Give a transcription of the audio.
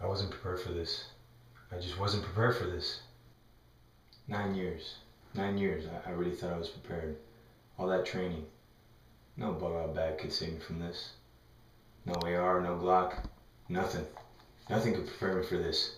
I wasn't prepared for this. I just wasn't prepared for this. Nine years. Nine years. I, I really thought I was prepared. All that training. No bug out bag could save me from this. No AR, no Glock. Nothing. Nothing could prepare me for this.